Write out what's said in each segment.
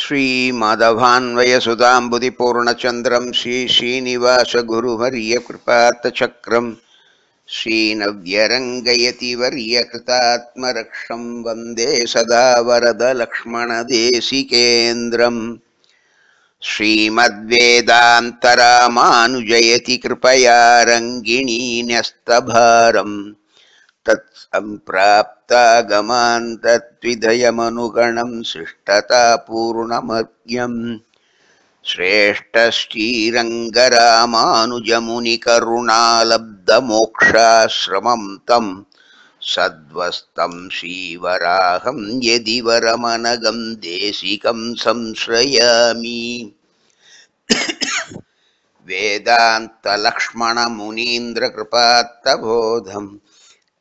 श्रीमदभान्वयसुधाम्बुदिपूर्णचन्द्रं श्रीश्रीनिवासगुरुवर्यकृपार्थचक्रं श्रीनव्यरङ्गयति वर्यकृतात्मरक्षं वन्दे सदा वरदलक्ष्मणदेशिकेन्द्रम् श्रीमद्वेदान्तरामानुजयति कृपया रङ्गिणीन्यस्तभारम् तत्सम्प्राप्तागमान् तत्विधयमनुगणं शिष्टतापूर्णमर्घ्यम् श्रेष्ठश्रीरङ्गरामानुजमुनिकरुणालब्धमोक्षाश्रमं तं सद्वस्तं श्रीवराहं यदि वरमनगं देशिकं संश्रयामि। वेदान्तलक्ष्मणमुनीन्द्रकृपात्तबोधम्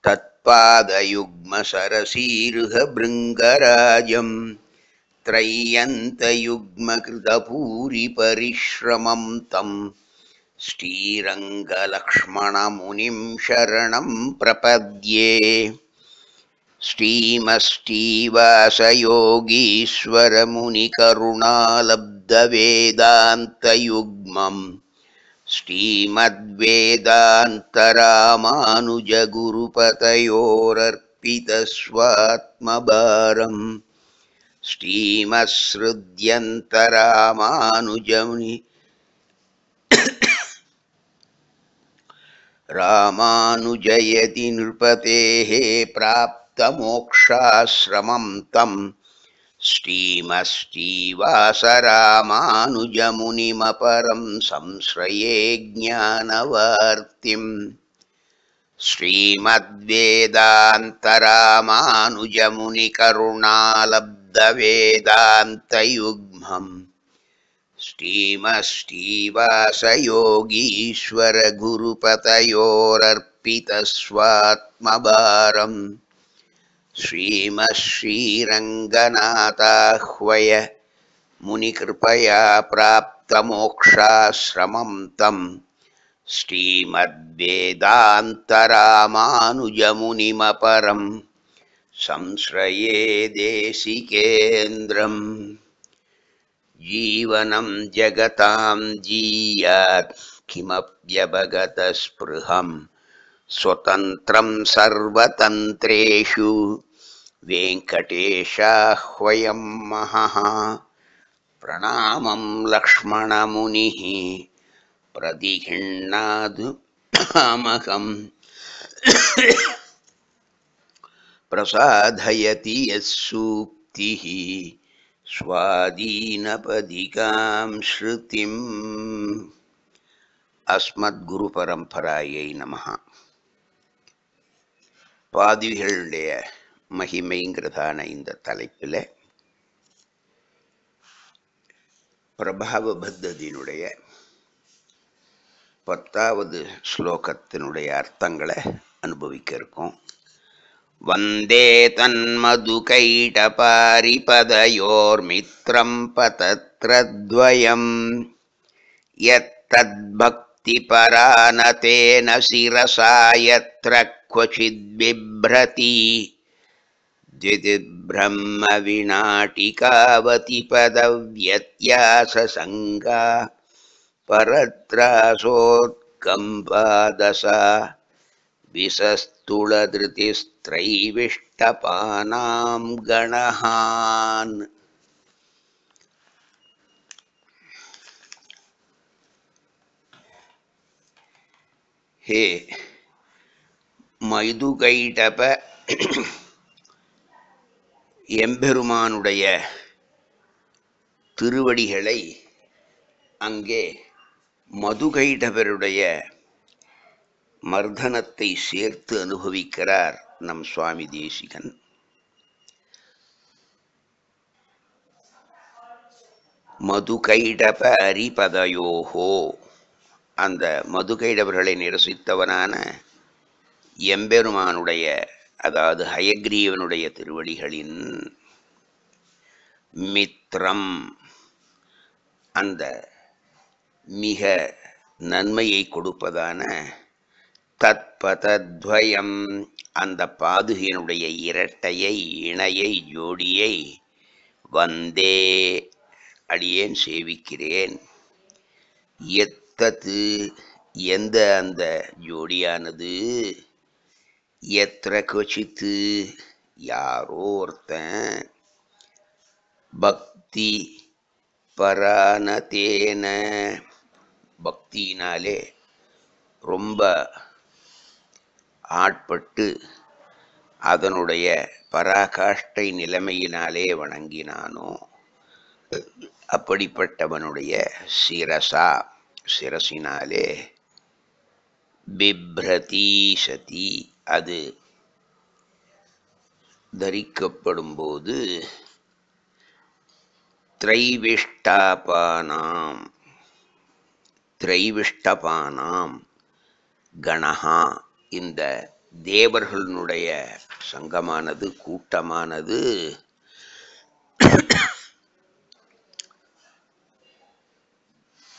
तत्पादयुग्मसरसीरुहभृङ्गराजं त्रय्यन्तयुग्मकृतपूरिपरिश्रमं तं श्रीरङ्गलक्ष्मणमुनिं शरणं प्रपद्ये। श्रीमष्टीवासयोगीश्वरमुनिकरुणालब्धवेदान्तयुग्मम् श्रीमद्वेदान्तरामानुजगुरुपतयोरर्पितस्वात्मभारम् श्रीमत्सृद्यन्तरामानुजमुनि रामानुजयति नृपतेः प्राप्तमोक्षाश्रमं तं श्रीमश्रीवासरामानुजमुनिमपरं संश्रये ज्ञानवार्तिम् श्रीमद्वेदान्तरामानुजमुनिकरुणालब्धवेदान्तयुग्मम् श्रीमश्रीवासयोगीश्वरगुरुपतयोरर्पितस्वात्मभारम् श्रीमश्रीरङ्गनाथाह्वय मुनिकृपया प्राप्तमोक्षाश्रमं तं श्रीमद्वेदान्तरामानुजमुनिमपरं संश्रये देशिकेन्द्रम् जीवनं जगतां जीयात् किमप्यवगतस्पृहं स्वतन्त्रं सर्वतन्त्रेषु वेङ्कटेशाह्वयं महः। प्रणामं लक्ष्मणमुनिः प्रदिघिण्णादुनामकं प्रसाधयति यः सूक्तिः स्वादीनपदिकां श्रुतिम्। अस्मद्गुरुपरम्परायै नमः। பாதிகளுடைய மகிமைங்கிறதான இந்த தலைப்பில் பிரபாவ பத்ததியினுடைய பத்தாவது ஸ்லோகத்தினுடைய அர்த்தங்களை அனுபவிக்க இருக்கும். வந்தே தன்மது கைடபாரிபதயோர்மித்ரம் பதத்ரத்வயம். எத்தத்பக்தி பரானதேன சிரசாயத்ரக் क्वचिद्बिभ्रति बिभ्रती द्वितिभ्रह्मविनाटिकावति पदव्यत्यासशा विसस्तुलधृतिस्त्रैविष्टपानां गणहान्। हे மைதுகைடப எம்பெருமானுடைய திருவடிகளை அங்கே மதுகைடபருடைய மர்தனத்தை சேர்த்து அனுபவிக்கிறார் நம் சுவாமி தேசிகன். மதுகைடப அரிபதயோகோ. அந்த மதுகைடவர்களை நிரசித்தவனான எம்பெருமானுடைய அதாவது ஹயக்ரீவனுடைய திருவடிகளின் மித்ரம் அந்த மிக நன்மையை கொடுப்பதான தத்பதத்வயம் அந்த பாதுகையினுடைய இரட்டையை இணையை ஜோடியை வந்தே அடியேன் சேவிக்கிறேன். எத்தது எந்த அந்த ஜோடியானது? எத்திர கொச்சித்து? யாரோ ஒருத்தன். பக்தி பரானதேன. பக்தியினாலே ரொம்ப ஆட்பட்டு அதனுடைய பராகாஷ்டை நிலைமையினாலே வணங்கினானோ? அப்படிப்பட்டவனுடைய சிரசா சிரசினாலே பிப்ரதி சதி அது தரிக்கப்படும்போது திரைவிஷ்டாபானாம் திரைவிஷ்டபானாம் கணஹா. இந்த தேவர்களுடைய சங்கமானது கூட்டமானது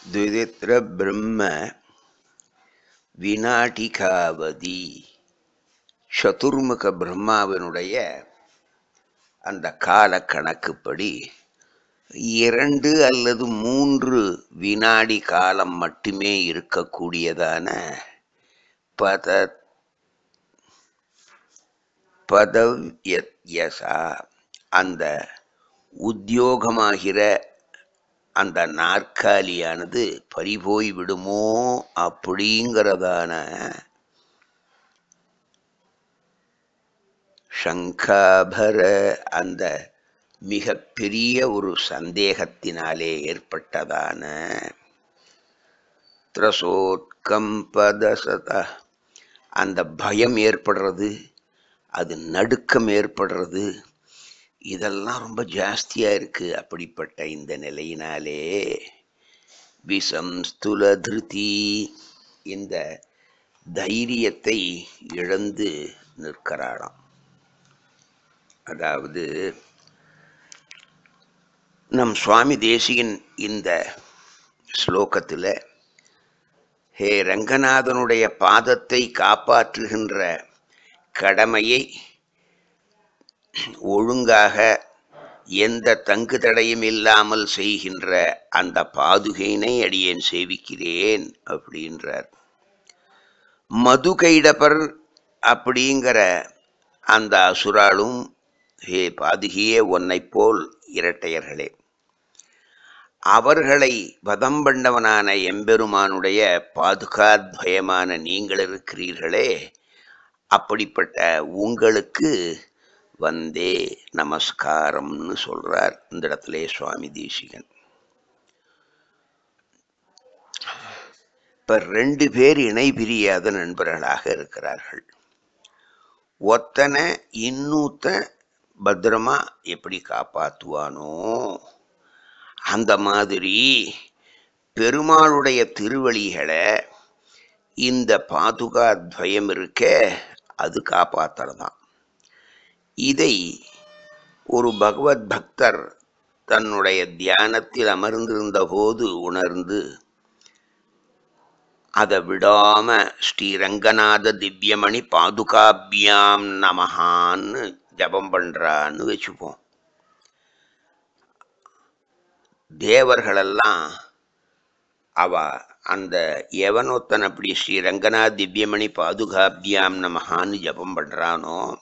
துவிதித்ர பிரம்ம வினாடிகாவதி சதுர்முக பிரம்மாவினுடைய அந்த கால கணக்குப்படி இரண்டு அல்லது மூன்று வினாடி காலம் மட்டுமே இருக்கக்கூடியதான பத பதவியசா அந்த உத்தியோகமாகிற அந்த நாற்காலியானது பறிபோய் விடுமோ அப்படிங்கிறதான சங்காபர அந்த மிகப்பெரிய ஒரு சந்தேகத்தினாலே ஏற்பட்டதான திரசோத்கம்பதசத அந்த பயம் ஏற்படுறது அது நடுக்கம் ஏற்படுறது இதெல்லாம் ரொம்ப ஜாஸ்தியாக இருக்கு. அப்படிப்பட்ட இந்த நிலையினாலே விசம்ஸ்துல திருதி இந்த தைரியத்தை இழந்து நிற்கிறாளாம். அதாவது நம் சுவாமி தேசியின் இந்த ஸ்லோகத்தில் ஹே ரங்கநாதனுடைய பாதத்தை காப்பாற்றுகின்ற கடமையை ஒழுங்காக எந்த தங்கு தடையும் இல்லாமல் செய்கின்ற அந்த பாதுகையினை அடியேன் சேவிக்கிறேன் அப்படின்றார். மதுகைடபர் அப்படிங்கிற அந்த அசுராலும் ஹே பாதுகியே உன்னைப் போல் இரட்டையர்களே. அவர்களை வதம் பண்ணவனான எம்பெருமானுடைய பாதுகாத்பயமான நீங்கள் இருக்கிறீர்களே அப்படிப்பட்ட உங்களுக்கு வந்தே நமஸ்காரம்னு சொல்றார் இந்த இடத்துல சுவாமி தேசிகன் இப்ப ரெண்டு பேர் இணை பிரியாத நண்பர்களாக இருக்கிறார்கள். ஒத்தனை இன்னூத்த பத்திரமா எப்படி காப்பாற்றுவானோ அந்த மாதிரி பெருமாளுடைய திருவழிகளை இந்த பாதுகாத்வயம் இருக்க அது காப்பாத்துறதான். இதை ஒரு பகவத் பக்தர் தன்னுடைய தியானத்தில் அமர்ந்திருந்த போது உணர்ந்து அதை விடாம ஸ்ரீரங்கநாத திவ்யமணி பாதுகாபியாம் நமஹான்னு ஜபம் பண்ணுறான்னு வச்சுப்போம். தேவர்களெல்லாம் அவ அந்த எவனொத்தன் அப்படி ஸ்ரீ ரங்கநாத் திவ்யமணி பாதுகாப்தியாம் நமஹான்னு ஜபம் பண்ணுறானோ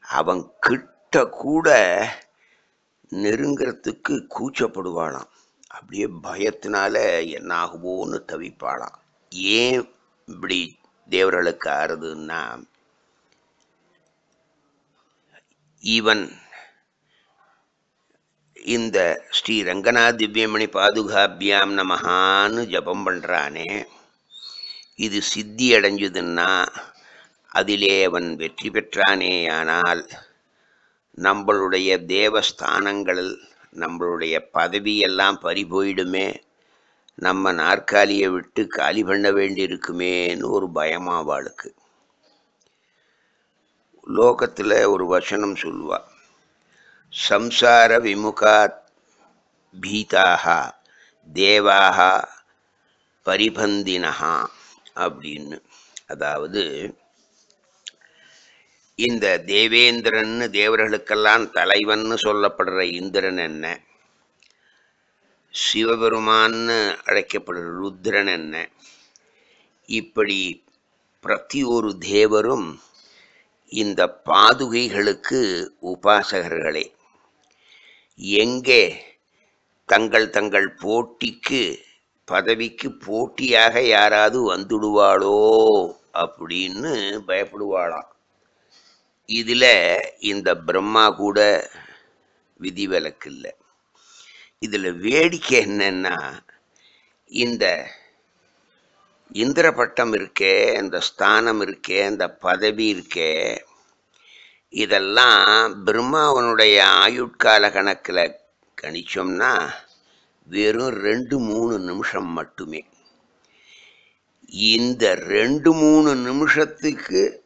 அவன் கிட்ட கூட நெருங்கிறதுக்கு கூச்சப்படுவாளாம். அப்படியே பயத்தினால என்ன ஆகுவோன்னு தவிப்பாளாம். ஏன் இப்படி தேவர்களுக்கு ஆறுதுன்னா இவன் இந்த ஸ்ரீ ரங்கநாத் திவ்யமணி பாதுகாபியாம் நமஹான்னு ஜபம் பண்ணுறானே இது சித்தி அடைஞ்சதுன்னா அதிலே அவன் வெற்றி பெற்றானேயானால் நம்மளுடைய தேவஸ்தானங்கள் நம்மளுடைய பதவியெல்லாம் பறி போயிடுமே நம்ம நாற்காலியை விட்டு காலி பண்ண வேண்டியிருக்குமேன்னு ஒரு பயமாவாளுக்கு. லோகத்தில் ஒரு வசனம் சொல்லுவா. சம்சார விமுகாத் பீதாக தேவாக பரிபந்தினஹா அப்படின்னு. அதாவது இந்த தேவேந்திரன்னு தேவர்களுக்கெல்லாம் தலைவன் சொல்லப்படுற இந்திரன் என்ன? சிவபெருமான்னு அழைக்கப்படுற ருத்ரன் என்ன? இப்படி பிரதி ஒரு தேவரும் இந்த பாதுகைகளுக்கு உபாசகர்களே எங்கே தங்கள் தங்கள் போட்டிக்கு பதவிக்கு போட்டியாக யாராவது வந்துடுவாளோ அப்படின்னு பயப்படுவாளாம். இதில் இந்த பிரம்மா கூட விதிவிலக்கு இல்லை. இதில் வேடிக்கை என்னன்னா இந்த இந்திர பட்டம் இருக்கே இந்த ஸ்தானம் இருக்கே இந்த பதவி இருக்கே இதெல்லாம் பிரம்மாவனுடைய ஆயுட்கால கணக்கில் கணிச்சோம்னா வெறும் ரெண்டு மூணு நிமிஷம் மட்டுமே. இந்த ரெண்டு மூணு நிமிஷத்துக்கு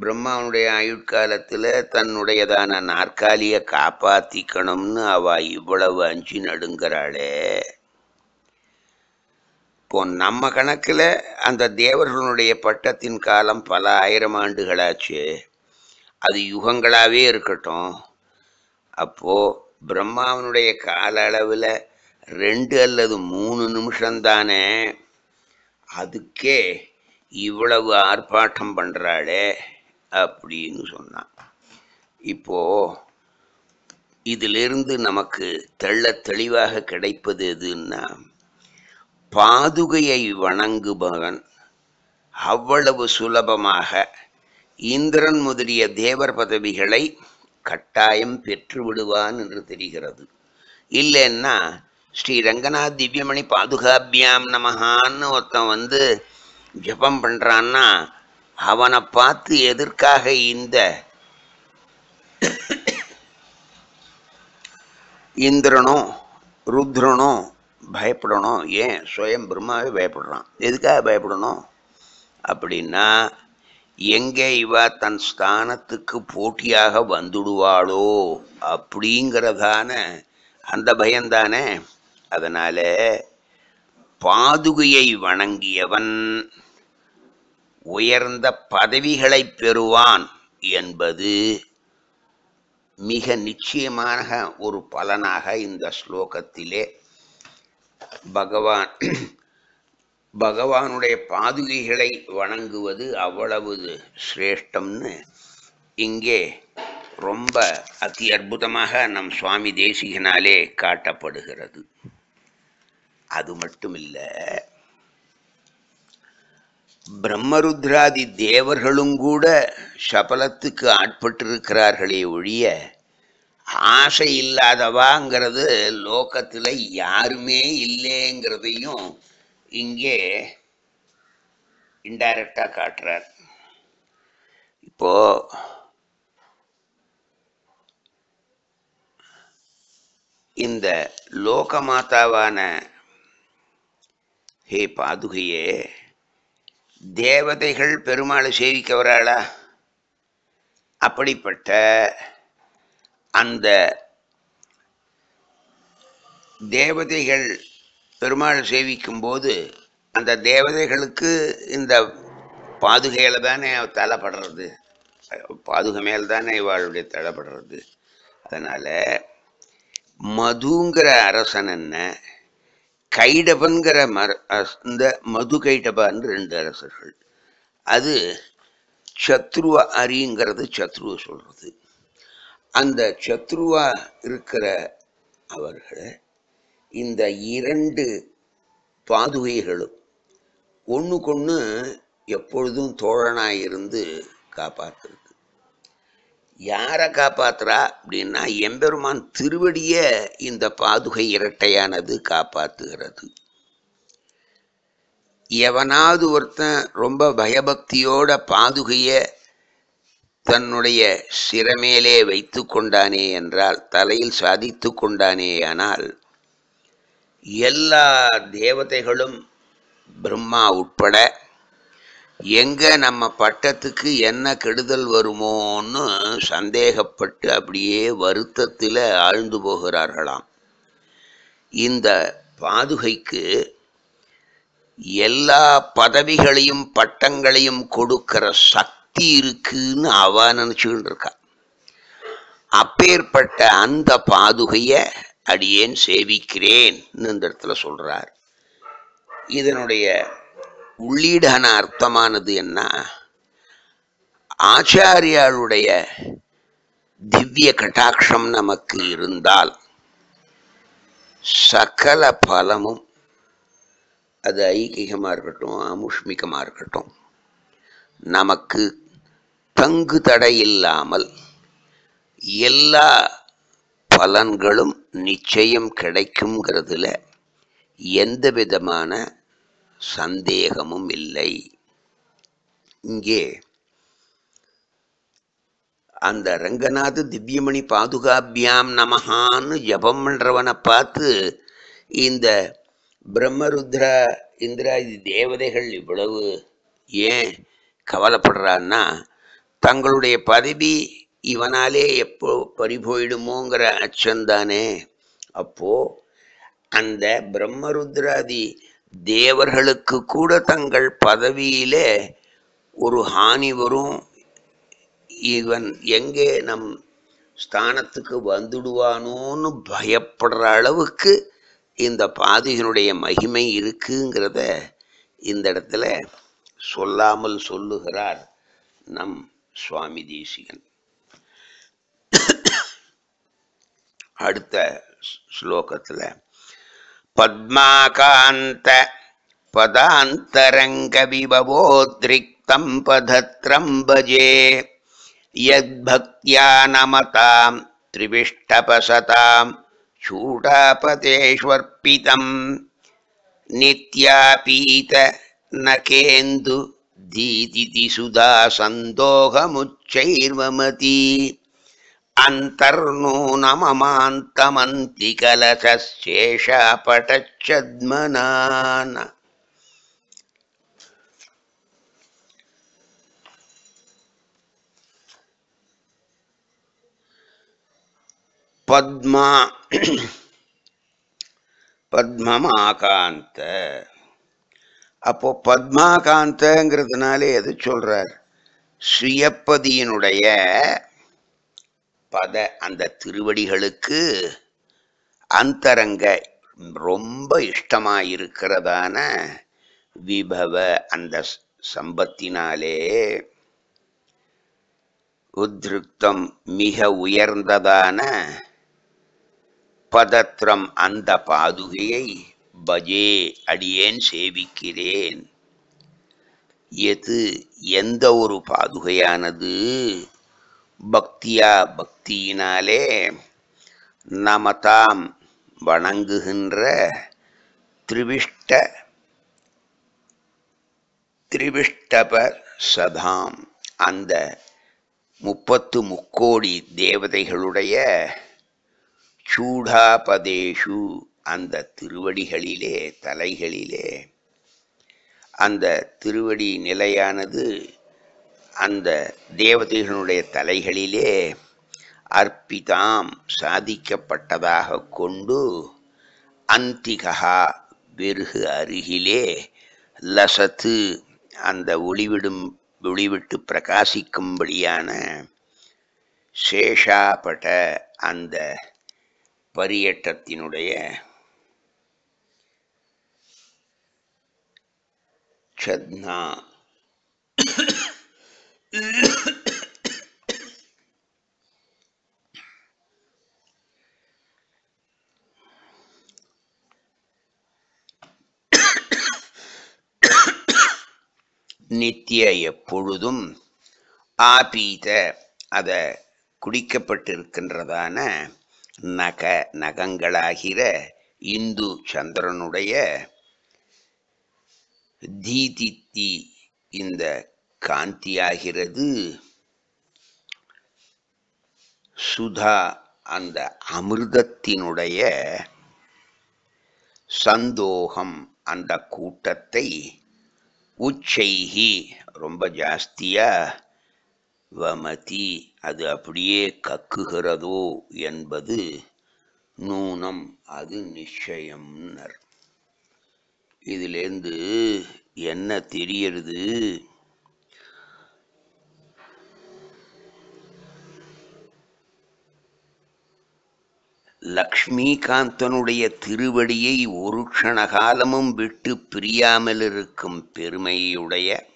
பிரம்மாவனுடைய ஆயுட்காலத்தில் தன்னுடையதான நாற்காலியை காப்பாற்றிக்கணும்னு அவ இவ்வளவு அஞ்சு நடுங்கிறாளே. இப்போ நம்ம கணக்கில் அந்த தேவர்களுடைய பட்டத்தின் காலம் பல ஆயிரம் ஆண்டுகளாச்சு. அது யுகங்களாகவே இருக்கட்டும். அப்போது பிரம்மாவனுடைய கால அளவில் ரெண்டு அல்லது மூணு நிமிஷம்தானே. அதுக்கே இவ்வளவு ஆர்ப்பாட்டம் பண்ணுறாளே அப்படின்னு சொன்னான். இப்போ இதிலிருந்து நமக்கு தெள்ள தெளிவாக கிடைப்பது எதுன்னா பாதுகையை வணங்குபவன் அவ்வளவு சுலபமாக இந்திரன் முதலிய தேவர் பதவிகளை கட்டாயம் பெற்று விடுவான் என்று தெரிகிறது. இல்லைன்னா ஸ்ரீ ரங்கநாத் திவ்யமணி பாதுகாபியாம் நமகான்னு ஒருத்தன் வந்து ஜபம் பண்ணுறான்னா அவனை பார்த்து எதற்காக இந்த இந்திரனும் ருத்ரனும் பயப்படணும். ஏன்? சுயம் பிரம்மாவே பயப்படுறான். எதுக்காக பயப்படணும்? அப்படின்னா எங்கே இவ தன் ஸ்தானத்துக்கு போட்டியாக வந்துடுவாளோ அப்படிங்கிறதான அந்த பயம்தானே அதனால பாதுகையை வணங்கியவன் உயர்ந்த பதவிகளை பெறுவான் என்பது மிக நிச்சயமான ஒரு பலனாக இந்த ஸ்லோகத்திலே பகவான் பகவானுடைய பாதுகைகளை வணங்குவது அவ்வளவு சிரேஷ்டம்னு இங்கே ரொம்ப அதி அற்புதமாக நம் சுவாமி தேசிகனாலே காட்டப்படுகிறது. அது மட்டும் இல்லை பிரம்மருத்ராதி தேவர்களும் கூட சபலத்துக்கு ஆட்பட்டிருக்கிறார்களே ஒழிய ஆசை இல்லாதவாங்கிறது லோகத்தில் யாருமே இல்லைங்கிறதையும் இங்கே இன்டைரக்டாக காட்டுறார். இப்போ இந்த லோக மாதாவான ஹே பாதுகையே தேவதைகள் பெருமாளை சேவிக்க வராளா? அப்படிப்பட்ட அந்த தேவதைகள் பெருமாள் சேவிக்கும்போது அந்த தேவதைகளுக்கு இந்த பாதுகையில் தானே தலைப்படுறது பாதுகை மேல் தானே இவாளுடைய தலைப்படுறது அதனால் மதுங்கிற அரசன் என்ன? கைடபன்கிற மர இந்த மது கைடபான்னு ரெண்டு அரசர்கள். அது சத்ருவ அரிங்கிறது சத்ருவ சொல்கிறது அந்த சத்ருவா இருக்கிற அவர்களை இந்த இரண்டு பாதுகைகளும் ஒன்றுக்கொன்று எப்பொழுதும் தோழனாக இருந்து காப்பாத்துறது யாரை காப்பாத்துறா அப்படின்னா எம்பெருமான் திருவடிய இந்த பாதுகை இரட்டையானது காப்பாத்துகிறது. எவனாவது ஒருத்தன் ரொம்ப பயபக்தியோட பாதுகையை தன்னுடைய சிறமேலே வைத்து கொண்டானே என்றால் தலையில் சாதித்து கொண்டானேயானால் எல்லா தேவதைகளும் பிரம்மா உட்பட எங்க நம்ம பட்டத்துக்கு என்ன கெடுதல் வருமோன்னு சந்தேகப்பட்டு அப்படியே வருத்தத்தில் ஆழ்ந்து போகிறார்களாம். இந்த பாதுகைக்கு எல்லா பதவிகளையும் பட்டங்களையும் கொடுக்கிற சக்தி இருக்குன்னு அவ நினச்சிக்கிட்டு இருக்கா அப்பேற்பட்ட அந்த பாதுகைய அடியேன் சேவிக்கிறேன் இந்த இடத்துல சொல்றார். இதனுடைய உள்ளீடான அர்த்தமானது என்ன? ஆச்சாரியாளுடைய திவ்ய கட்டாட்சம் நமக்கு இருந்தால் சகல பலமும் அது ஐகிகமாக இருக்கட்டும் அமுஷ்மிகமாக இருக்கட்டும் நமக்கு தங்கு தடையில்லாமல் எல்லா பலன்களும் நிச்சயம் கிடைக்குங்கிறதுல எந்த விதமான சந்தேகமும் இல்லை. இங்கே அந்த ரங்கநாத திவ்யமணி பாதுகாபியாம் நமஹான்னு ஜபம் பண்ணுறவனை பார்த்து இந்த பிரம்மருத்ரா இந்திராதி தேவதைகள் இவ்வளவு ஏன் கவலைப்படுறான்னா தங்களுடைய பதவி இவனாலே எப்போ பறிபோயிடுமோங்கிற அச்சந்தானே அப்போ அந்த பிரம்மருத்ராதி தேவர்களுக்கு கூட தங்கள் பதவியிலே ஒரு ஹானி வரும். இவன் எங்கே நம் ஸ்தானத்துக்கு வந்துடுவானோன்னு பயப்படுற அளவுக்கு இந்த பாதிகனுடைய மகிமை இருக்குங்கிறத இந்த இடத்துல சொல்லாமல் சொல்லுகிறார் நம் சுவாமி தேசிகன் அடுத்த ஸ்லோகத்தில் பத்மாகாந்த பதாந்தரங்க விபவோத்ரிக்தம் பதத்ரம் பஜே यद्भक्त्या नमतां त्रिविष्टपसतां चूडापतेष्वर्पितं नित्यापीत न केन्दु தீதிதிசுதா சந்தோகமுச்சைர்வமதி. அந்தர்னோ நமமாந்தமந்தி கலசேஷா படச்சத்மனான். பத்மா பத்மமாகாந்த அப்போ பத்மாகாந்தங்கிறதுனால எது சொல்றார்? சுயப்பதியினுடைய பத அந்த திருவடிகளுக்கு அந்தரங்க ரொம்ப இஷ்டமாயிருக்கிறதான விபவ அந்த சம்பத்தினாலே உத்ருக்தம் மிக உயர்ந்ததான பதத்திரம் அந்த பாதுகையை பஜே அடியேன் சேவிக்கிறேன். எது எந்த ஒரு பாதுகையானது? பக்தியா பக்தியினாலே நமதாம் வணங்குகின்ற திரிவிஷ்ட திரிவிஷ்டப சதாம். அந்த முப்பத்து முக்கோடி தேவதைகளுடைய சூடாபதேஷு அந்த திருவடிகளிலே தலைகளிலே. அந்த திருவடி நிலையானது அந்த தேவதைகளுடைய தலைகளிலே அர்ப்பிதாம் சாதிக்கப்பட்டதாக கொண்டு அந்திகா வெறுகு அருகிலே லசத்து அந்த ஒளிவிடும் ஒளிவிட்டு பிரகாசிக்கும்படியான சேஷாபட அந்த பரியட்டத்தினுடைய சத்னா நித்திய எப்பொழுதும் ஆபீத அத குடிக்கப்பட்டிருக்கின்றதான நக நகங்களாகிற இந்து சந்திரனுடைய தீதித்தி இந்த காந்தியாகிறது. சுதா அந்த அமிர்தத்தினுடைய சந்தோகம் அந்த கூட்டத்தை உச்சைகி ரொம்ப ஜாஸ்தியா வமதி அது அப்படியே கக்குகிறதோ என்பது நூனம் அது நிச்சயம் அர்த்தம் இதிலேருந்து என்ன தெரியறது? லக்ஷ்மிகாந்தனுடைய திருவடியை ஒரு க்ஷணகாலமும் விட்டு பிரியாமல் இருக்கும் பெருமையுடைய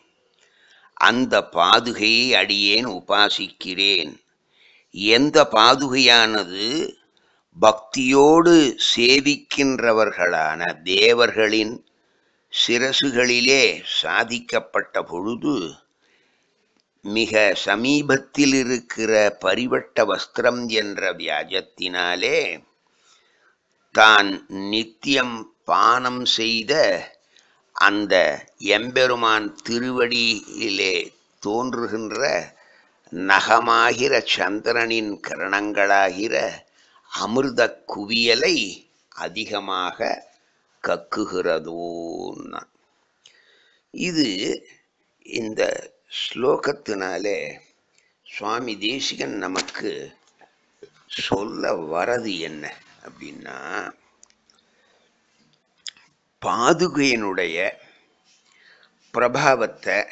அந்த பாதுகையை அடியேன் உபாசிக்கிறேன். எந்த பாதுகையானது? பக்தியோடு சேவிக்கின்றவர்களான தேவர்களின் சிரசுகளிலே சாதிக்கப்பட்ட பொழுது மிக சமீபத்தில் இருக்கிற பரிவட்ட வஸ்திரம் என்ற வியாஜத்தினாலே தான் நித்தியம் பானம் செய்த அந்த எம்பெருமான் திருவடியிலே தோன்றுகின்ற நகமாகிற சந்திரனின் கரணங்களாகிற அமிர்த குவியலை அதிகமாக கக்குகிறதோன்னா இது இந்த ஸ்லோகத்தினாலே சுவாமி தேசிகன் நமக்கு சொல்ல வரது என்ன அப்படின்னா பாதுகையினுடைய பிரபாவத்தை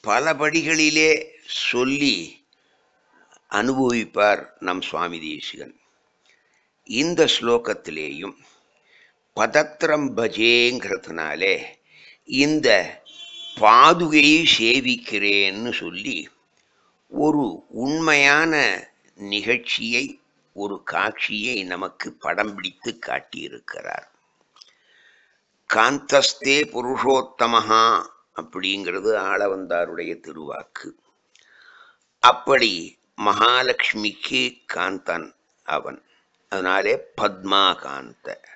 பல படிகளிலே சொல்லி அனுபவிப்பார் நம் சுவாமி தேசிகன். இந்த ஸ்லோகத்திலேயும் பதத்திரம் பஜேங்கிறதுனாலே இந்த பாதுகையை சேவிக்கிறேன்னு சொல்லி ஒரு உண்மையான நிகழ்ச்சியை ஒரு காட்சியை நமக்கு படம் பிடித்து காட்டியிருக்கிறார். காந்தஸ்தே புருஷோத்தமஹா அப்படிங்கிறது ஆளவந்தாருடைய திருவாக்கு. அப்படி மகாலட்சுமிக்கு காந்தன் அவன். அதனாலே பத்மா காந்த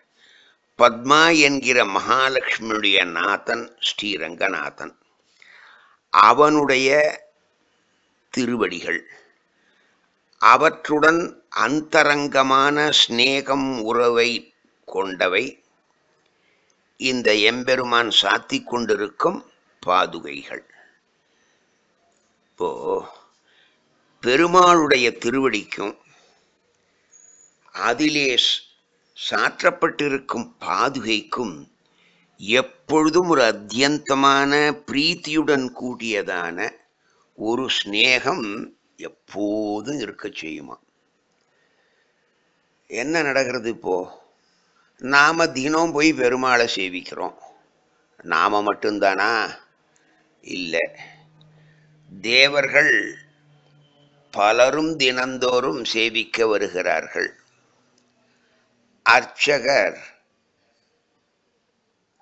பத்மா என்கிற மகாலட்சுமியுடைய நாதன் ஸ்ரீரங்கநாதன். அவனுடைய திருவடிகள். அவற்றுடன் அந்தரங்கமான சிநேகம் உறவை கொண்டவை. இந்த எம்பெருமான் சாத்திக் கொண்டிருக்கும் பாதுகைகள். இப்போ பெருமாளுடைய திருவடிக்கும் அதிலே சாற்றப்பட்டிருக்கும் பாதுகைக்கும் எப்பொழுதும் ஒரு அத்தியந்தமான பிரீத்தியுடன் கூடியதான ஒரு சிநேகம் எப்போதும் இருக்க செய்யுமா? என்ன நடக்கிறது இப்போ? நாம தினம் போய் பெருமாளை சேவிக்கிறோம். நாம மட்டும்தானா? இல்லை. தேவர்கள் பலரும் தினந்தோறும் சேவிக்க வருகிறார்கள். அர்ச்சகர்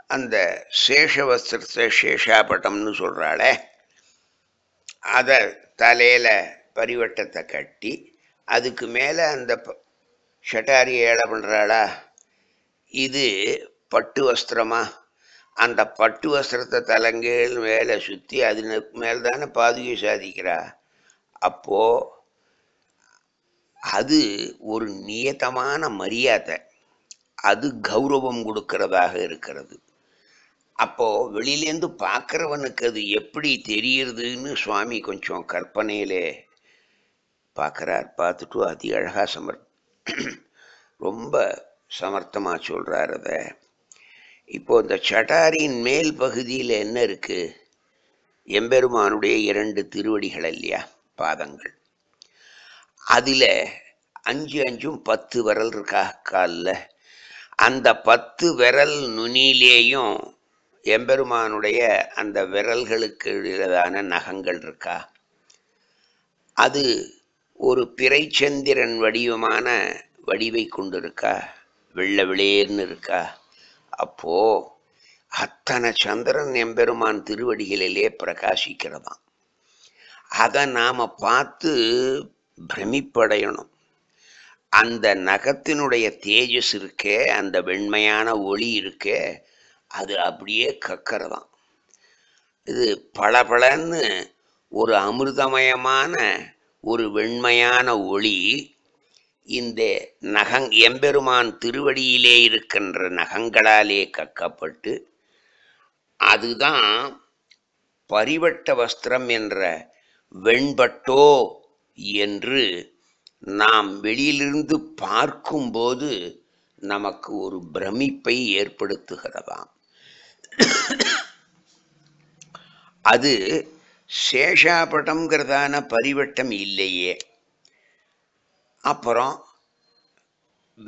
அந்த சேஷவஸ்திரத்தை சேஷாபட்டம்னு சொல்கிறாளே அதை தலையில் பரிவட்டத்தை கட்டி அதுக்கு மேலே அந்த ப- ஷட்டாரி ஏழை பண்ணுறாளா இது பட்டு வஸ்திரமா? அந்த பட்டு வஸ்திரத்தை தலங்கையில் மேலே சுற்றி அது மேல் தானே பாதுகை சாதிக்கிறா? அப்போது அது ஒரு நியதமான மரியாதை. அது கௌரவம் கொடுக்கிறதாக இருக்கிறது. அப்போ வெளியிலேருந்து பார்க்குறவனுக்கு அது எப்படி தெரியுறதுன்னு சுவாமி கொஞ்சம் கற்பனையிலே பார்க்குறார். பார்த்துட்டு அதி அழகாக சமர் ரொம்ப சமர்த்தமாக சொல்கிறார் அதை. இப்போ இந்த சட்டாரியின் மேல் பகுதியில் என்ன இருக்குது எம்பெருமானுடைய இரண்டு திருவடிகள் இல்லையா? பாதங்கள். அதில் அஞ்சு அஞ்சும் பத்து வரல் இருக்கா? காலில். அந்த பத்து விரல் நுனியிலேயும் எம்பெருமானுடைய அந்த விரல்களுக்கு எழுதான நகங்கள் இருக்கா? அது ஒரு பிறைச்சந்திரன் வடிவமான வடிவை கொண்டிருக்கா? வெள்ள விளேர்னு இருக்கா? அப்போ அத்தனை சந்திரன் எம்பெருமான் திருவடிகளிலே பிரகாசிக்கிறதாம். அதை நாம் பார்த்து பிரமிப்படையணும். அந்த நகத்தினுடைய தேஜஸ் இருக்கே அந்த வெண்மையான ஒளி இருக்கே அது அப்படியே கக்கறதாம் இது பளபளன்னு ஒரு அமிர்தமயமான ஒரு வெண்மையான ஒளி இந்த நகங் எம்பெருமான் திருவடியிலே இருக்கின்ற நகங்களாலே கக்கப்பட்டு அதுதான் பரிவட்ட வஸ்திரம் என்ற வெண்பட்டோ என்று நாம் வெளியிலிருந்து பார்க்கும்போது நமக்கு ஒரு பிரமிப்பை ஏற்படுத்துகிறதாம். அது சேஷாபட்டம்ங்கிறதான பரிவட்டம் இல்லையே. அப்புறம்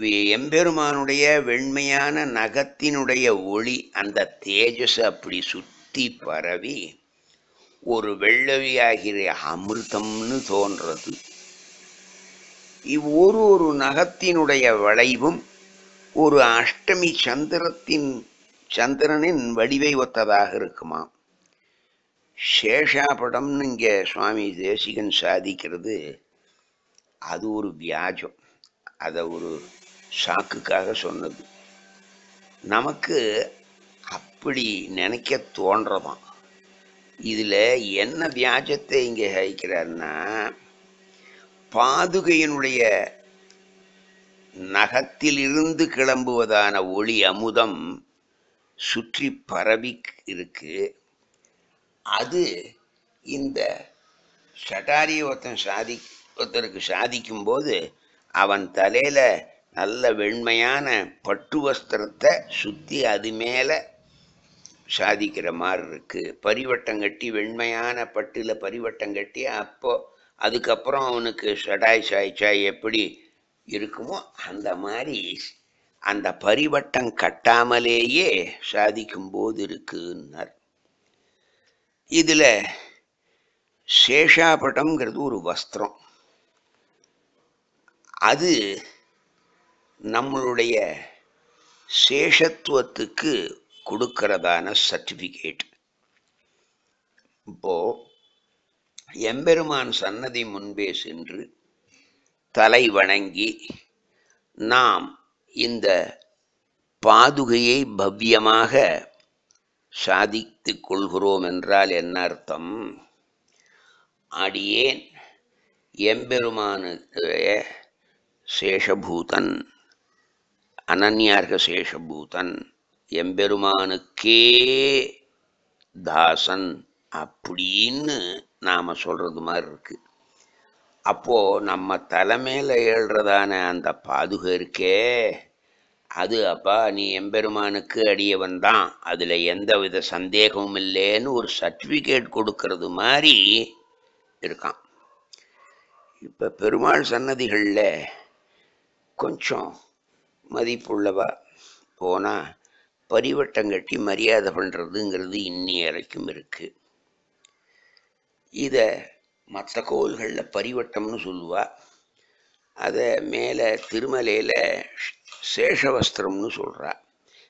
எம்பெருமானுடைய வெண்மையான நகத்தினுடைய ஒளி அந்த தேஜஸ் அப்படி சுத்தி பரவி ஒரு வெள்ளவியாகிற அமிர்தம்னு தோன்றது. இவ்வொரு ஒரு ஒரு நகத்தினுடைய வளைவும் ஒரு அஷ்டமி சந்திரத்தின் சந்திரனின் வடிவை ஒத்ததாக இருக்குமா சேஷாபடம்னு இங்கே சுவாமி தேசிகன் சாதிக்கிறது. அது ஒரு வியாஜம். அதை ஒரு சாக்குக்காக சொன்னது. நமக்கு அப்படி நினைக்க தோன்றதாம் இதில் என்ன வியாஜத்தை இங்கே ஹைக்கிறாருன்னா பாதுகையினுடைய நகத்திலிருந்து கிளம்புவதான ஒளி அமுதம் சுற்றி பரவி இருக்கு. அது இந்த சட்டாரியை ஒருத்தன் சாதி ஒருத்தருக்கு சாதிக்கும் போது அவன் தலையில நல்ல வெண்மையான பட்டு வஸ்திரத்தை சுற்றி அது மேலே சாதிக்கிற மாதிரி இருக்கு. பரிவட்டம் கட்டி வெண்மையான பட்டில் பரிவட்டம் கட்டி அப்போ அதுக்கப்புறம் அவனுக்கு ஷடாய் சாய்ச்சாய் எப்படி இருக்குமோ அந்த மாதிரி அந்த பரிவட்டம் கட்டாமலேயே சாதிக்கும் போது இருக்குன்னார். இதில் சேஷாபட்டம்ங்கிறது ஒரு வஸ்திரம். அது நம்மளுடைய சேஷத்துவத்துக்கு கொடுக்கிறதான சர்டிஃபிகேட் இப்போ எம்பெருமான் சன்னதி முன்பே சென்று தலை வணங்கி நாம் இந்த பாதுகையை பவ்யமாக சாதித்து கொள்கிறோம் என்றால் என்ன அர்த்தம்? அடியேன் எம்பெருமானுடைய சேஷபூதன் அனன்யார்க சேஷபூதன் எம்பெருமானுக்கே தாசன் அப்படின்னு நாம் சொல்கிறது மாதிரி இருக்குது அப்போ நம்ம தலைமையில் ஏழ்றதான அந்த பாதுகை இருக்கே அது அப்பா நீ எம்பெருமானுக்கு அடியவன் தான். அதில் எந்த வித சந்தேகமும் இல்லைன்னு ஒரு சர்டிஃபிகேட் கொடுக்கறது மாதிரி இருக்கான். இப்போ பெருமாள் சன்னதிகளில் கொஞ்சம் மதிப்புள்ளவா போனால் பரிவட்டம் கட்டி மரியாதை பண்ணுறதுங்கிறது இன்னி வரைக்கும் இருக்குது இதை மற்ற கோவில்களில் பரிவட்டம்னு சொல்லுவா. அதை மேலே திருமலையில் சேஷவஸ்திரம்னு சொல்கிறா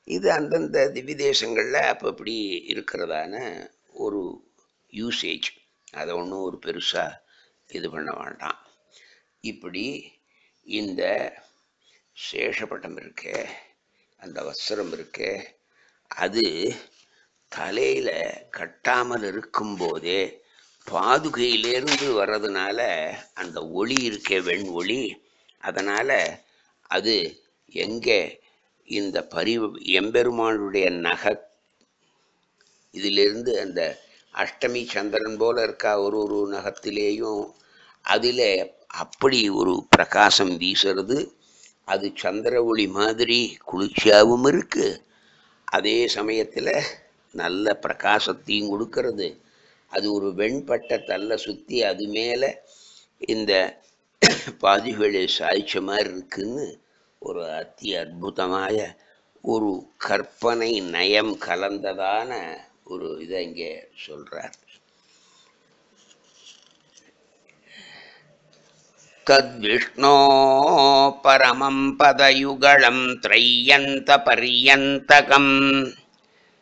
இது அந்தந்த திவ்ய தேசங்களில் அப்போ இப்படி இருக்கிறதான ஒரு யூசேஜ் அதை ஒன்றும் ஒரு பெருசாக இது பண்ண வேண்டாம். இப்படி இந்த சேஷப்பட்டம் இருக்கே அந்த வஸ்திரம் இருக்கே அது தலையில் கட்டாமல் இருக்கும்போதே பாதுகையிலேருந்து வர்றதுனால அந்த ஒளி இருக்கே வெண் ஒளி அதனால் அது எங்கே இந்த பரி எம்பெருமானுடைய நக இதிலிருந்து அந்த அஷ்டமி சந்திரன் போல இருக்கா ஒரு ஒரு நகத்திலேயும் அதில் அப்படி ஒரு பிரகாசம் வீசுறது. அது சந்திர ஒளி மாதிரி குளிர்ச்சியாகவும் இருக்குது அதே சமயத்தில் நல்ல பிரகாசத்தையும் கொடுக்கறது. அது ஒரு வெண்பட்ட தள்ள சுற்றி அது மேலே இந்த பாதிகளை சாய்ச்ச மாதிரி இருக்குன்னு ஒரு அத்தி அற்புதമായ ஒரு கற்பனை நயம் கலந்ததான ஒரு இதை இங்கே சொல்கிறார் தத்விஷ்ணோ பரமம் परमं पदयुगलं பரியந்தகம்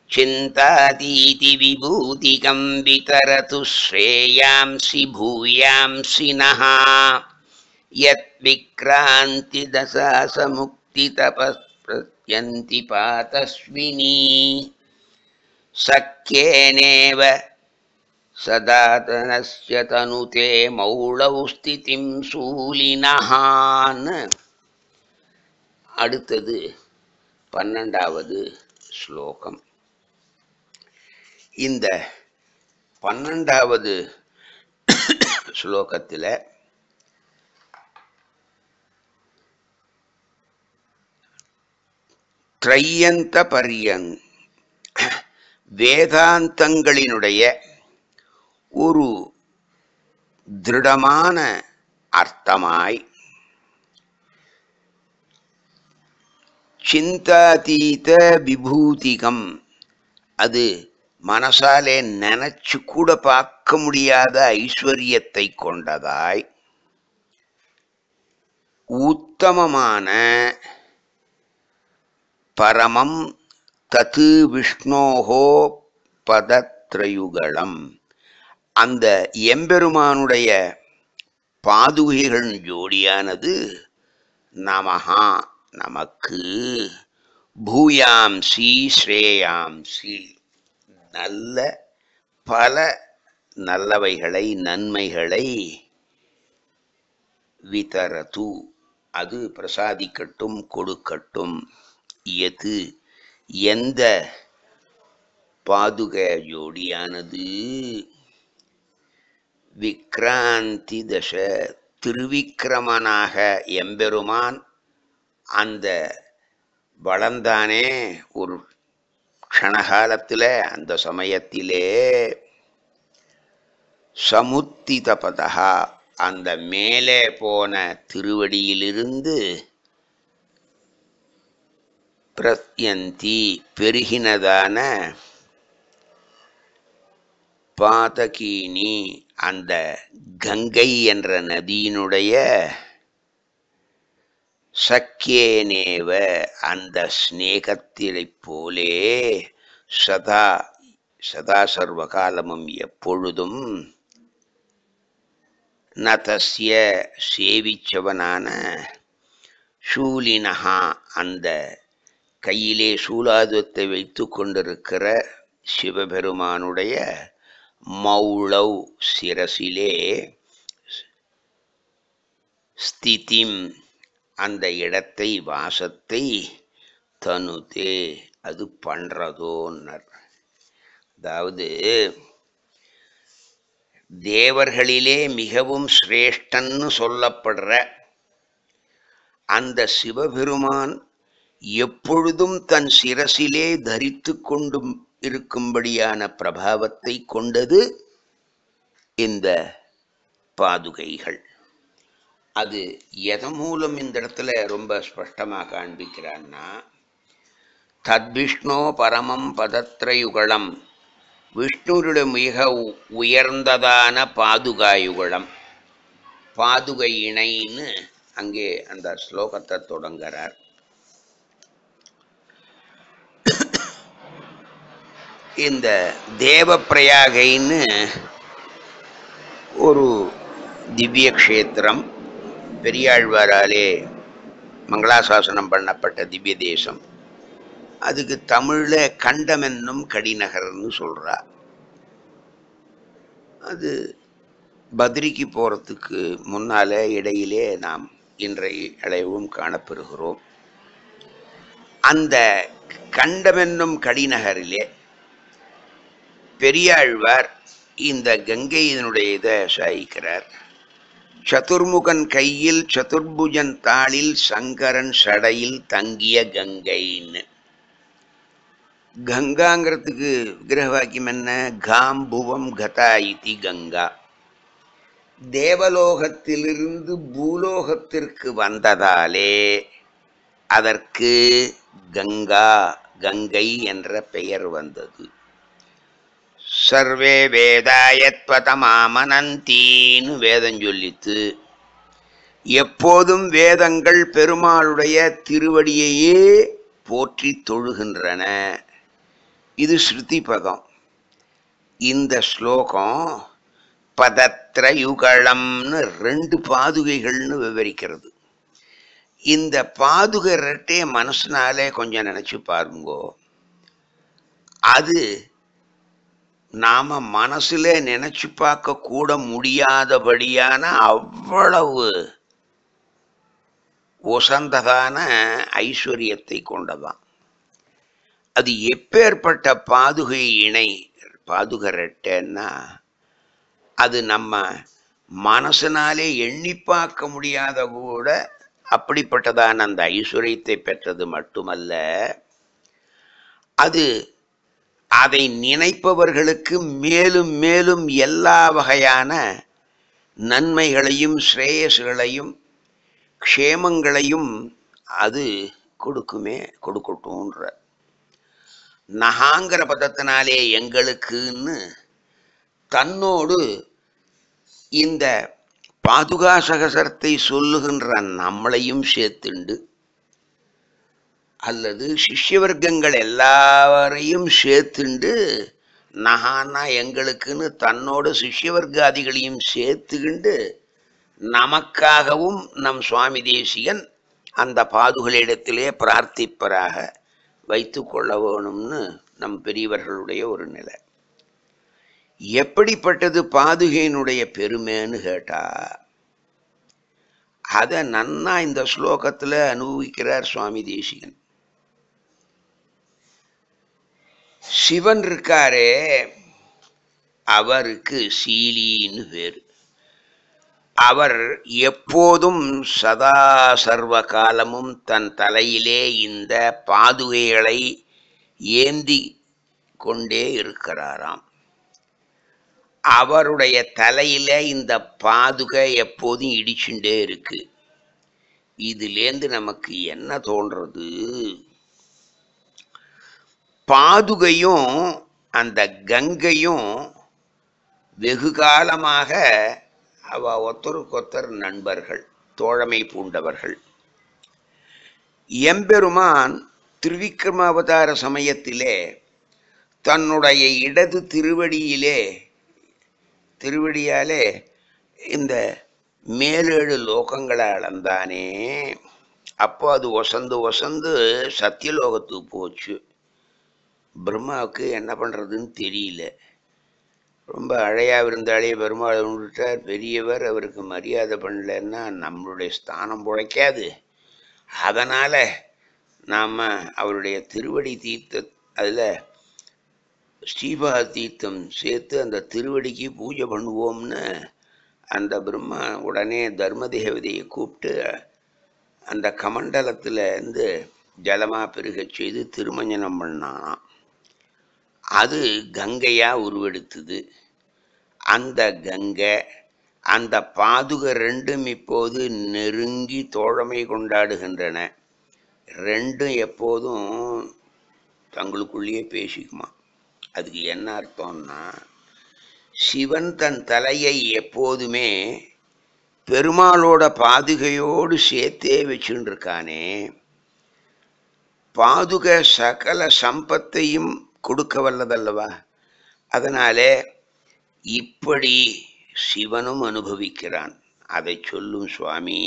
चिन्तातीति विभूतिकं वितरतु श्रेयांसि भूयांसि नः यत्विक्रान्तिदशासमुक्तितपस्प्रत्यन्ति पातस्विनी सख्येनेव சதாதனஸ்ய தனுதே மௌளௌ ஸ்திதிம் சூலினஹான்னு அடுத்தது பன்னெண்டாவது ஸ்லோகம் இந்த பன்னெண்டாவது ஸ்லோகத்தில் த்ரையந்த பரியன் வேதாந்தங்களினுடைய ஒரு திருடமான அர்த்தமாய் சிந்தாதீத விபூதிகம் அது மனசாலே நினைச்சு கூட பார்க்க முடியாத ஐஸ்வர்யத்தை கொண்டதாய் உத்தமமான பரமம் தத்து விஷ்ணோகோ பதத்ரயுகளம் அந்த எம்பெருமானுடைய பாதுகைகள் ஜோடியானது நமஹா நமக்கு பூயாம்சி ஸ்ரேயாம்சி. நல்ல பல நல்லவைகளை நன்மைகளை விதரது. அது பிரசாதிக்கட்டும் கொடுக்கட்டும். எது? எந்த பாதுக ஜோடியானது விக்ராந்தி தச. திருவிக்கிரமனாக எம்பெருமான் அந்த வளர்ந்தானே ஒரு க்ஷணகாலத்தில் அந்த சமயத்திலே சமுத்திதபதா அந்த மேலே போன திருவடியிலிருந்து பிரத்யந்தி பெருகினதான பாதகீனி அந்த கங்கை என்ற நதியினுடைய சக்கியேனேவ அந்த ஸ்நேகத்திலை போலே சதா சதா சர்வகாலமும் எப்பொழுதும் நதஸ்ய சேவிச்சவனான சூலினஹா அந்த கையிலே சூலாதுவத்தை வைத்து கொண்டிருக்கிற சிவபெருமானுடைய மௌளவ் சிரசிலே ஸ்திதிம் அந்த இடத்தை வாசத்தை தனுதே அது பண்றதோன்னர். அதாவது தேவர்களிலே மிகவும் சிரேஷ்டன்னு சொல்லப்படுற அந்த சிவபெருமான் எப்பொழுதும் தன் சிரசிலே தரித்து கொண்டும் இருக்கும்படியான பிரபாவத்தை கொண்டது இந்த பாதுகைகள். அது எதன் மூலம் இந்த இடத்துல ரொம்ப ஸ்பஷ்டமாக காண்பிக்கிறான்னா தத்விஷ்ணோ பரமம் பதத்ரயுகளம் விஷ்ணுருடைய மிக உ- உயர்ந்ததான பாதுகாயுகளம் பாதுகை இணைன்னு அங்கே அந்த ஸ்லோகத்தை தொடங்குறார். இந்த தேவப்பிரயாகைன்னு ஒரு திவ்ய கஷேத்திரம் பெரியாழ்வாராலே மங்களாசாசனம் பண்ணப்பட்ட திவ்ய தேசம். அதுக்கு தமிழில் கண்டமென்னும் கடிநகர்னு சொல்கிறா அது பத்ரிக்கு போகிறதுக்கு முன்னால இடையிலே நாம் இன்றைய அளவும் காணப்பெறுகிறோம். அந்த கண்டமென்னும் கடிநகரிலே பெரியாழ்வார் இந்த கங்கையினுடைய இதை சாய்க்கிறார். சதுர்முகன் கையில் சதுர்புஜன் தாளில் சங்கரன் சடையில் தங்கிய கங்கைன்னு. கங்காங்கிறதுக்கு விக்கிரக வாக்கியம் என்ன காம்புவம் கதா இதி கங்கா. தேவலோகத்திலிருந்து பூலோகத்திற்கு வந்ததாலே அதற்கு கங்கா கங்கை என்ற பெயர் வந்தது. சர்வே வேதாயத்வதமாமனந்தீன்னு வேதம் சொல்லித்து எப்போதும் வேதங்கள் பெருமாளுடைய திருவடியையே போற்றி தொழுகின்றன. இது ஸ்ருதி பதம் இந்த ஸ்லோகம் பதத்ரயுகளம்னு ரெண்டு பாதுகைகள்னு விவரிக்கிறது. இந்த பாதுகை ரெட்டையை மனசுனாலே கொஞ்சம் நினச்சி பாருங்கோ. அது நாம மனசுல நினைச்சு பார்க்க கூட முடியாதபடியான அவ்வளவு உசந்ததான ஐஸ்வர்யத்தை கொண்டதான் அது எப்பேற்பட்ட பாதுகை இணை பாதுகரட்டன்னா அது நம்ம மனசினாலே எண்ணி பார்க்க முடியாத கூட அப்படிப்பட்டதான அந்த ஐஸ்வர்யத்தை பெற்றது மட்டுமல்ல அது அதை நினைப்பவர்களுக்கு மேலும் மேலும் எல்லா வகையான நன்மைகளையும் ஸ்ரேயஸ்களையும் க்ஷேமங்களையும் அது கொடுக்குமே கொடுக்கட்டும்ன்ற. நகாங்கிற பதத்தினாலே எங்களுக்குன்னு தன்னோடு இந்த பாதுகா சகசரத்தை சொல்லுகின்ற நம்மளையும் சேர்த்துண்டு அல்லது சிஷ்யவர்க்கங்கள் எல்லாரையும் சேர்த்துண்டு நகானா எங்களுக்குன்னு தன்னோடு சிஷ்யவர்க்காதிகளையும் சேர்த்துக்கிண்டு நமக்காகவும் நம் சுவாமி தேசிகன் அந்த பாதுகளிடத்திலே பிரார்த்திப்பராக வைத்து கொள்ள வேணும்னு நம் பெரியவர்களுடைய ஒரு நிலை. எப்படிப்பட்டது பாதுகையினுடைய பெருமைன்னு கேட்டா அதை நன்னா இந்த ஸ்லோகத்துல அனுபவிக்கிறார் சுவாமி தேசிகன். சிவன் இருக்காரே அவருக்கு சீலின்னு பேரு அவர் எப்போதும் சதா சர்வ காலமும் தன் தலையிலே இந்த பாதுகைகளை ஏந்தி கொண்டே இருக்கிறாராம். அவருடைய தலையில இந்த பாதுகை எப்போதும் இடிச்சுட்டே இருக்கு. இதுலேருந்து நமக்கு என்ன தோன்றது? பாதுகையும் அந்த கங்கையும் வெகு காலமாக அவ ஒத்தருக்கொத்தர் நண்பர்கள் தோழமை பூண்டவர்கள். எம்பெருமான் திருவிக்ரமாவதார சமயத்திலே தன்னுடைய இடது திருவடியிலே திருவடியாலே இந்த மேலேழு லோகங்களை அளந்தானே. அப்போ அது ஒசந்து ஒசந்து சத்தியலோகத்துக்கு போச்சு. பிரம்மாவுக்கு என்ன பண்ணுறதுன்னு தெரியல. ரொம்ப அழையாக விருந்தாளிய பெருமாள் விட்டார் பெரியவர் அவருக்கு மரியாதை பண்ணலன்னா நம்மளுடைய ஸ்தானம் பிழைக்காது. அதனால் நாம் அவருடைய திருவடி தீர்த்த அதில் ஸ்ரீபா தீர்த்தம் சேர்த்து அந்த திருவடிக்கு பூஜை பண்ணுவோம்னு அந்த பிரம்மா உடனே தர்மதேவதையை கூப்பிட்டு அந்த கமண்டலத்தில் இருந்து ஜலமாக பெருகச் செய்து திருமஞ்சனம் பண்ணானாம். அது கங்கையா உருவெடுத்தது. அந்த கங்கை அந்த பாதுக ரெண்டும் இப்போது நெருங்கி தோழமை கொண்டாடுகின்றன. ரெண்டும் எப்போதும் தங்களுக்குள்ளேயே பேசிக்குமா? அதுக்கு என்ன அர்த்தம்னா சிவன் தன் தலையை எப்போதுமே பெருமாளோட பாதுகையோடு சேர்த்தே வச்சுருக்கானே பாதுக சகல சம்பத்தையும் கொடுக்க வல்லதல்லவா? அதனாலே இப்படி சிவனும் அனுபவிக்கிறான். அதை சொல்லும் சுவாமி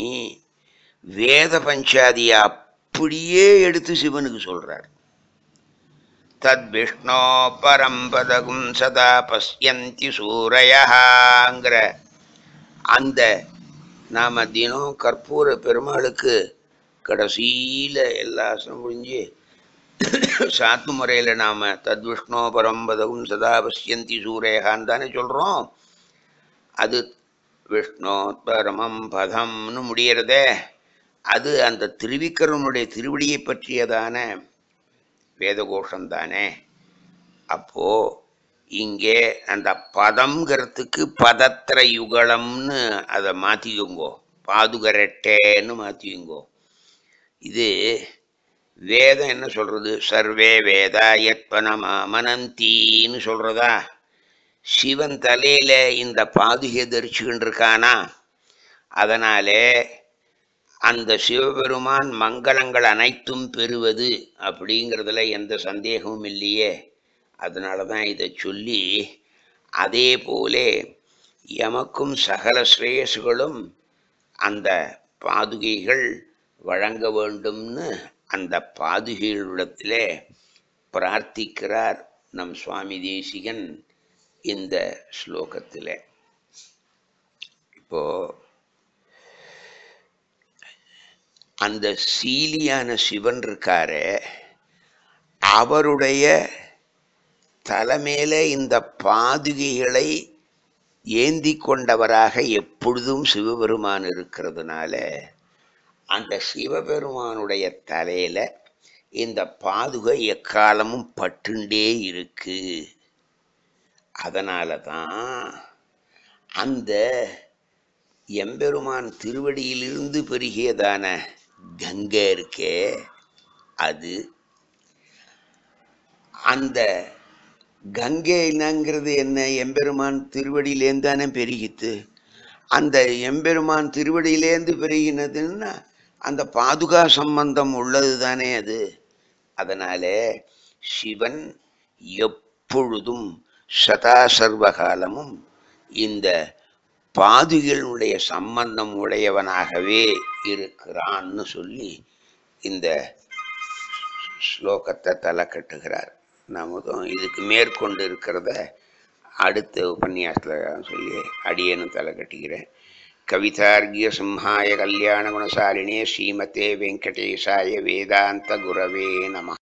வேத பஞ்சாதியை அப்படியே எடுத்து சிவனுக்கு சொல்றார். தத் விஷ்ணோ பரம்பதகும் சதா பசியந்தி சூரையங்கிற அந்த நாம தினம் கற்பூர பெருமாளுக்கு கடைசியில் எல்லா முடிஞ்சு சாத்து முறையில் நாம் தத்விஷ்ணோ பரம்பதவும் சதா பசியந்தி சூரேகான்னு தானே சொல்கிறோம் அது விஷ்ணோ பரமம் பதம்னு முடியறதே. அது அந்த திருவிக்கரனுடைய திருவடியை பற்றியதான வேதகோஷம் தானே. அப்போ இங்கே அந்த பதம்ங்கிறதுக்கு பதத்திர யுகலம்னு அதை மாற்றிக்குங்கோ பாதுகரட்டேன்னு மாற்றிக்குங்கோ இது வேதம் என்ன சொல்றது? சர்வே வேதா யத்பனமா மனந்தின்னு சொல்றதா? சிவன் தலையில இந்த பாதுகை தரிச்சுக்கிட்டு இருக்கானா? அதனாலே அந்த சிவபெருமான் மங்களங்கள் அனைத்தும் பெறுவது அப்படிங்கிறதுல எந்த சந்தேகமும் இல்லையே. அதனால தான் இதை சொல்லி அதே போலே எமக்கும் சகல ஸ்ரேயசுகளும் அந்த பாதுகைகள் வழங்க வேண்டும்னு அந்த பாதுகைகளிடத்திலே பிரார்த்திக்கிறார் நம் சுவாமி தேசிகன் இந்த ஸ்லோகத்தில். இப்போ அந்த சீலியான சிவன் இருக்கார அவருடைய தலைமையில இந்த பாதுகைகளை ஏந்தி கொண்டவராக எப்பொழுதும் சிவபெருமான் இருக்கிறதுனால அந்த சிவபெருமானுடைய தலையில இந்த பாதுகை எக்காலமும் பட்டுண்டே இருக்கு. அதனால தான் அந்த எம்பெருமான் திருவடியிலிருந்து பெருகியதான கங்கை இருக்கே அது அந்த கங்கைனங்கிறது என்ன? எம்பெருமான் திருவடியிலேருந்து தானே பெருகித்து அந்த எம்பெருமான் திருவடியிலேருந்து பெருகினதுன்னா அந்த பாதுகா சம்பந்தம் உள்ளது தானே அது? அதனாலே சிவன் எப்பொழுதும் சதா சர்வகாலமும் இந்த பாதுகளுடைய சம்பந்தம் உடையவனாகவே இருக்கிறான்னு சொல்லி இந்த ஸ்லோகத்தை தலை கட்டுகிறார். நமதும் இதுக்கு மேற்கொண்டு இருக்கிறத அடுத்த உபன்யாசத்தில் சொல்லி அடியேன்னு தலை கட்டிக்கிறேன் கவிதார்கிய சிம்ஹாய கல்யாண குணசாலினே ஸ்ரீமதே வெங்கடேசாய வேதாந்த குரவே நம.